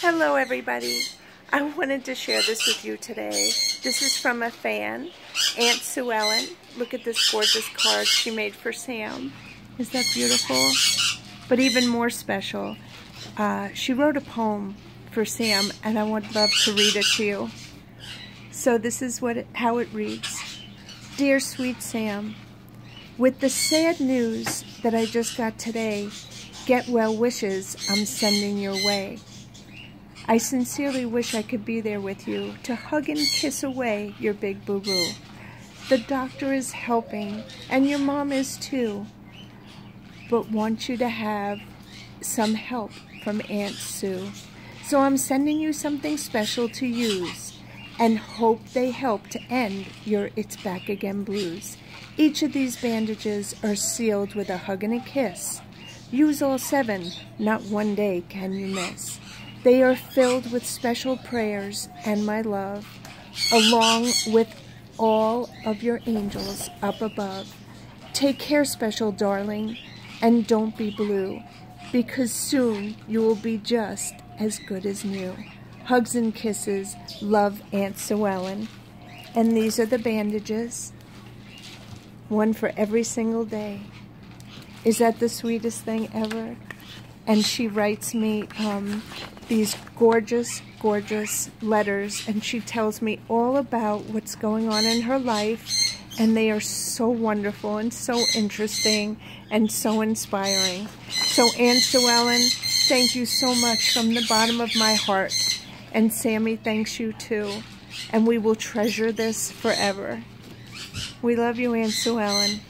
Hello everybody. I wanted to share this with you today. This is from a fan, Aunt Sue Ellen. Look at this gorgeous card she made for Sam. Is that beautiful? But even more special, uh, she wrote a poem for Sam and I would love to read it to you. So this is what it, how it reads. Dear sweet Sam, with the sad news that I just got today, get well wishes I'm sending your way. I sincerely wish I could be there with you to hug and kiss away your big boo-boo. The doctor is helping, and your mom is too, but want you to have some help from Aunt Sue. So I'm sending you something special to use and hope they help to end your It's Back Again blues. Each of these bandages are sealed with a hug and a kiss. Use all seven, not one day can you miss. They are filled with special prayers and my love, along with all of your angels up above. Take care, special darling, and don't be blue, because soon you will be just as good as new. Hugs and kisses, love Aunt Sue Ellen. And these are the bandages, one for every single day. Is that the sweetest thing ever? And she writes me um, these gorgeous, gorgeous letters, and she tells me all about what's going on in her life, and they are so wonderful and so interesting and so inspiring. So, Aunt Sue Ellen, thank you so much from the bottom of my heart, and Sammy thanks you too, and we will treasure this forever. We love you, Aunt Sue Ellen.